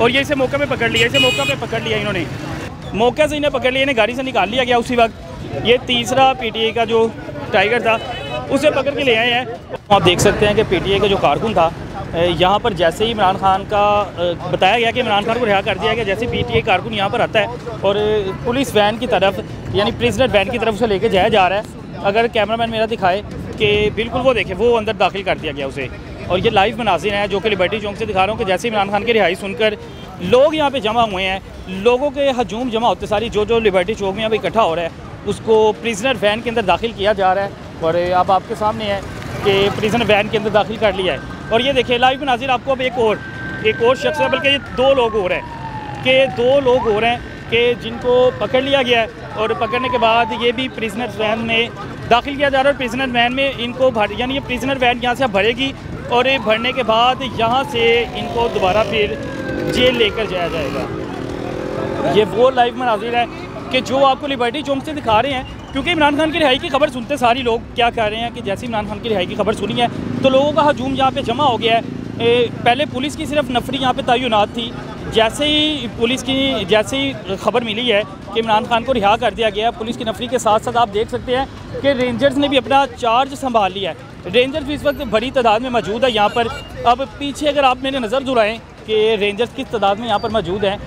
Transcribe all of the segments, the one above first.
और ये इसे मौके पे पकड़ लिया, इसे मौका पे पकड़ लिया इन्होंने। मौके से इन्हें पकड़ लिया, इन्हें गाड़ी से निकाल लिया गया उसी वक्त। ये तीसरा पीटीए का जो टाइगर था, उसे पकड़ के ले आए हैं। आप देख सकते हैं कि पीटीए का जो कारकुन था यहाँ पर जैसे ही इमरान खान का बताया गया कि इमरान खान को रिहा कर दिया गया, जैसे पी पीटीए कारकुन यहाँ पर आता है और पुलिस वैन की तरफ़, यानी प्रिजनर वैन की तरफ़ उसे लेके जाया जा रहा है। अगर कैमरामैन मेरा दिखाए कि बिल्कुल वो देखे, वो अंदर दाखिल कर दिया गया उसे। और ये लाइव मनाजिर हैं जो कि लिबर्टी चौक से दिखा रहा हूँ कि जैसे इमरान खान की रिहाई सुनकर लोग यहाँ पे जमा हुए हैं, लोगों के हजूम जमा होते सारी जो जो लिबर्टी चौक में यहाँ इकट्ठा हो रहा है, उसको प्रिजनर वैन के अंदर दाखिल किया जा रहा है और अब आपके सामने है कि प्रिजनर वैन के अंदर दाखिल कर लिया है। और ये देखिए लाइव नाजिर आपको अब एक और एक और शख्स है, बल्कि ये दो लोग हो रहे हैं, कि दो लोग हो रहे हैं कि जिनको पकड़ लिया गया है और पकड़ने के बाद ये भी प्रिजनर वैन में दाखिल किया जा रहा है और प्रिजनर वैन में इनको भर, यानी ये प्रिजनर वैन यहाँ से भरेगी और ये भरने के बाद यहाँ से इनको दोबारा फिर जेल लेकर जाया जाएगा। ये वो लाइव मनाजिर है कि जो आपको लिबर्टी चौंक से दिखा रहे हैं क्योंकि इमरान खान की रिहाई की खबर सुनते सारी लोग क्या कह रहे हैं कि जैसे इमरान खान की रिहाई की खबर सुनी है तो लोगों का हजूम यहाँ पे जमा हो गया है। ए, पहले पुलिस की सिर्फ़ नफरी यहाँ पे तैनात थी। जैसे ही पुलिस की जैसे ही खबर मिली है कि इमरान खान को रिहा कर दिया गया है पुलिस की नफरी के साथ साथ आप देख सकते हैं कि रेंजर्स ने भी अपना चार्ज संभाल लिया है। रेंजर्स भी इस वक्त बड़ी तादाद में मौजूद है यहाँ पर। अब पीछे अगर आप मेरे नज़र जुड़ाएँ कि रेंजर्स किस तादाद में यहाँ पर मौजूद हैं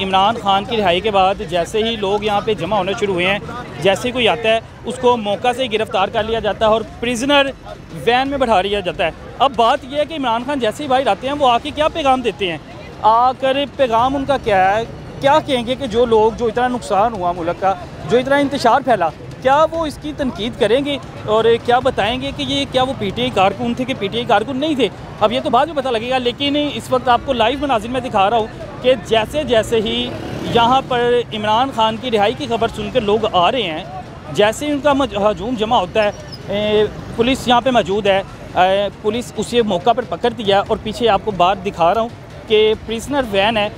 इमरान खान की रिहाई के बाद जैसे ही लोग यहाँ पे जमा होने शुरू हुए हैं, जैसे ही कोई आता है, उसको मौका से गिरफ़्तार कर लिया जाता है और प्रिजनर वैन में बैठा लिया जाता है। अब बात यह है कि इमरान खान जैसे ही बाहर आते हैं, वो आके क्या पैगाम देते हैं? आकर पैगाम उनका क्या है? क्या कहेंगे कि जो लोग, जो इतना नुकसान हुआ मुल्क का, जो इतना इंतशार फैला क्या वो इसकी तनकीद करेंगे और क्या बताएँगे कि ये क्या वो पी टी आई कारकुन थे कि पी टी आई कारकुन नहीं थे? अब ये तो बाद में पता लगेगा, लेकिन इस वक्त आपको लाइव मनाजिर में दिखा रहा हूँ कि जैसे जैसे ही यहाँ पर इमरान खान की रिहाई की खबर सुनकर लोग आ रहे हैं, जैसे ही उनका हजूम जमा होता है पुलिस यहाँ पर मौजूद है पुलिस उसे मौका पर पकड़ दिया और पीछे आपको बात दिखा रहा हूँ कि प्रिजनर वैन है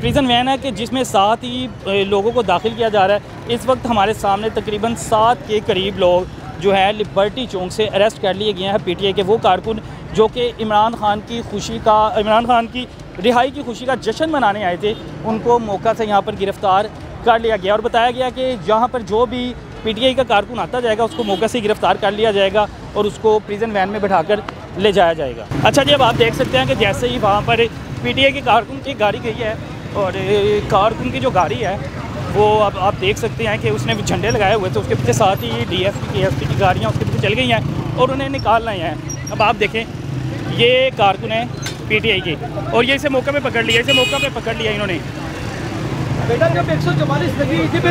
प्रिजन वैन है कि जिसमें सात ही लोगों को दाखिल किया जा रहा है। इस वक्त हमारे सामने तकरीबन सात के करीब लोग जो है लिबर्टी चौक से अरेस्ट कर लिए गए हैं पीटीआई के। वो कारकुन जो कि इमरान खान की खुशी का, इमरान खान की रिहाई की खुशी का जश्न मनाने आए थे, उनको मौका से यहाँ पर गिरफ़्तार कर लिया गया। और बताया गया कि यहाँ पर जो भी पीटीआई का कारकुन आता जाएगा, उसको मौका से गिरफ़्तार कर लिया जाएगा और उसको प्रिजन वैन में बैठाकर ले जाया जाएगा। अच्छा जी, अब आप देख सकते हैं कि जैसे ही वहाँ पर पीटीआई की कारकुन की गाड़ी गई है और कारकुन की जो गाड़ी है वो अब आप देख सकते हैं कि उसने भी झंडे लगाए हुए थे उसके पीछे साथ ही डी पी के पी की गाड़ियाँ उसके पीछे चल गई हैं और उन्हें निकाल रहे हैं। अब आप देखें ये कारकुन है पीटीआई की और ये इसे मौके पे पकड़ लिया इसे मौका पे पकड़ लिया इन्होंने।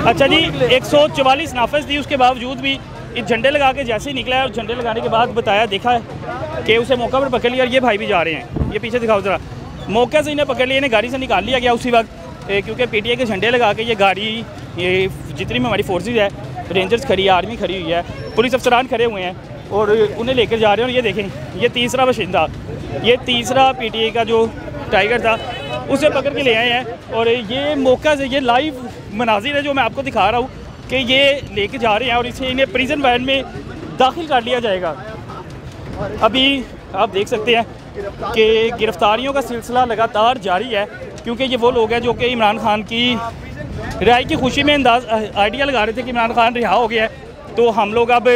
अच्छा जी एक सौ चवालीस नाफज थी उसके बावजूद भी इस झंडे लगा के जैसे ही निकला है और झंडे लगाने के बाद बताया देखा है कि उसे मौका पर पकड़ लिया और ये भाई भी जा रहे हैं। ये पीछे दिखाओ ज़रा। मौके से इन्हें पकड़ लिया इन्हें गाड़ी से निकाल लिया गया उसी वक्त। क्योंकि पीटीआई के झंडे लगा के ये गाड़ी, ये जितनी भी हमारी फोर्सेज है रेंजर्स खड़ी है आर्मी खड़ी हुई है, पुलिस अफसरान खड़े हुए हैं और उन्हें लेकर जा रहे हैं। और ये देखें, ये तीसरा बशिंदा, ये तीसरा पीटीए का जो टाइगर था, उसे पकड़ के ले आए हैं। और ये मौका से, ये लाइव मनाजिर है जो मैं आपको दिखा रहा हूँ कि ये लेके जा रहे हैं और इसे इन्हें प्रिजन वैन में दाखिल कर लिया जाएगा। अभी आप देख सकते हैं कि गिरफ्तारियों का सिलसिला लगातार जारी है, क्योंकि ये वो लोग हैं जो कि इमरान खान की रिहाई की खुशी में अंदाज आइडिया लगा रहे थे कि इमरान खान रिहा हो गया है। तो हम लोग अब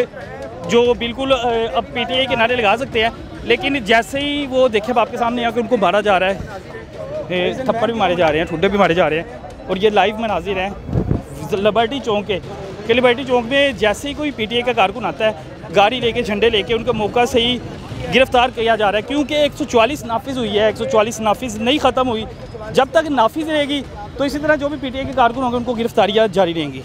जो बिल्कुल अब पी पीटीआई के नारे लगा सकते हैं, लेकिन जैसे ही वो देखे आपके सामने आकर उनको मारा जा रहा है थप्पड़ भी मारे जा रहे हैं, ठुड्डे भी मारे जा रहे हैं, और ये लाइव मनाजिर हैं, लिबर्टी चौंक के, कि लिबर्टी चौंक में जैसे ही कोई पीटीए का कारकुन आता है, गाड़ी लेके, झंडे लेके, उनका मौका से ही गिरफ़्तार किया जा रहा है क्योंकि 144 नाफिज हुई है 144 नाफिज नहीं ख़त्म हुई। जब तक नाफिज रहेगी तो इसी तरह जो भी पीटीए के कारकुन होंगे, उनको गिरफ्तारियाँ जारी रहेंगी।